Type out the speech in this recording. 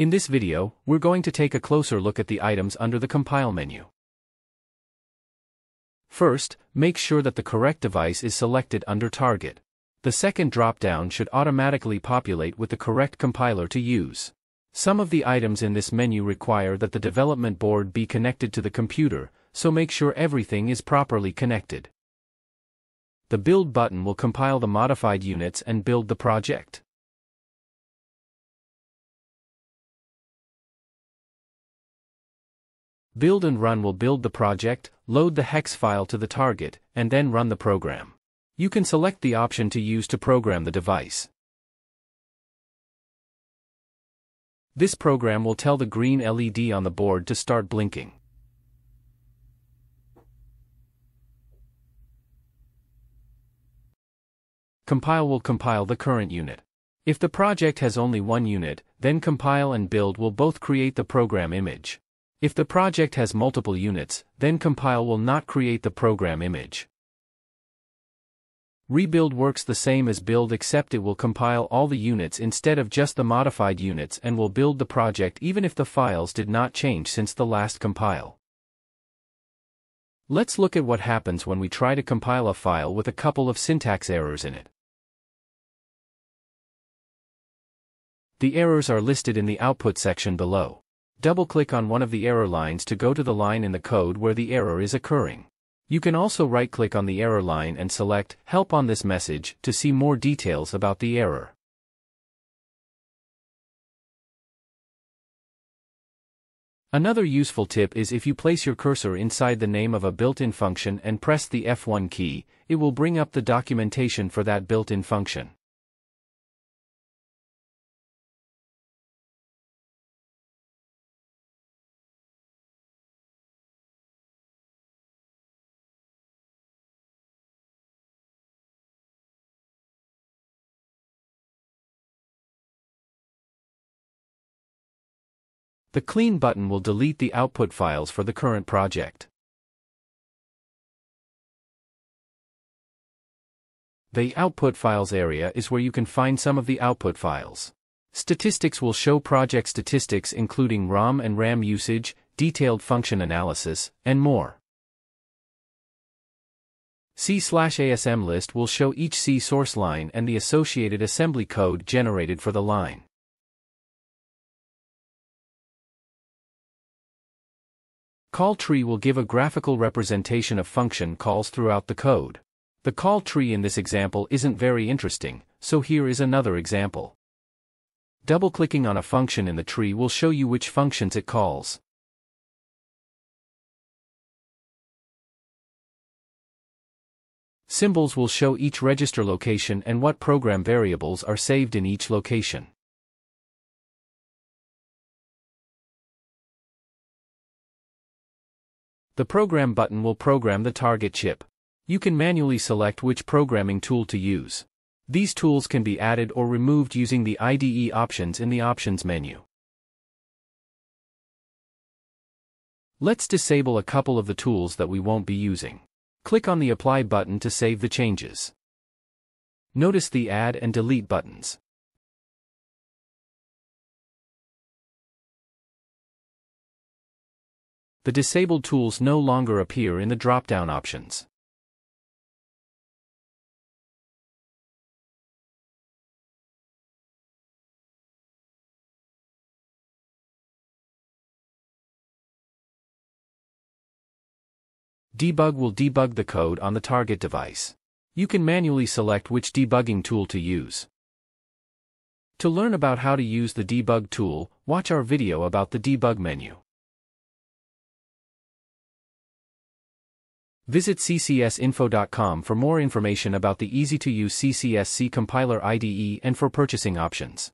In this video, we're going to take a closer look at the items under the Compile menu. First, make sure that the correct device is selected under Target. The second drop-down should automatically populate with the correct compiler to use. Some of the items in this menu require that the development board be connected to the computer, so make sure everything is properly connected. The Build button will compile the modified units and build the project. Build and Run will build the project, load the hex file to the target, and then run the program. You can select the option to use to program the device. This program will tell the green LED on the board to start blinking. Compile will compile the current unit. If the project has only one unit, then compile and build will both create the program image. If the project has multiple units, then compile will not create the program image. Rebuild works the same as build except it will compile all the units instead of just the modified units and will build the project even if the files did not change since the last compile. Let's look at what happens when we try to compile a file with a couple of syntax errors in it. The errors are listed in the output section below. Double-click on one of the error lines to go to the line in the code where the error is occurring. You can also right-click on the error line and select Help on this message to see more details about the error. Another useful tip is if you place your cursor inside the name of a built-in function and press the F1 key, it will bring up the documentation for that built-in function. The Clean button will delete the output files for the current project. The Output Files area is where you can find some of the output files. Statistics will show project statistics including ROM and RAM usage, detailed function analysis, and more. C/ASM list will show each C source line and the associated assembly code generated for the line. Call tree will give a graphical representation of function calls throughout the code. The call tree in this example isn't very interesting, so here is another example. Double-clicking on a function in the tree will show you which functions it calls. Symbols will show each register location and what program variables are saved in each location. The Program button will program the target chip. You can manually select which programming tool to use. These tools can be added or removed using the IDE options in the Options menu. Let's disable a couple of the tools that we won't be using. Click on the Apply button to save the changes. Notice the Add and Delete buttons. The disabled tools no longer appear in the drop-down options. Debug will debug the code on the target device. You can manually select which debugging tool to use. To learn about how to use the debug tool, watch our video about the debug menu. Visit ccsinfo.com for more information about the easy-to-use CCS C compiler IDE and for purchasing options.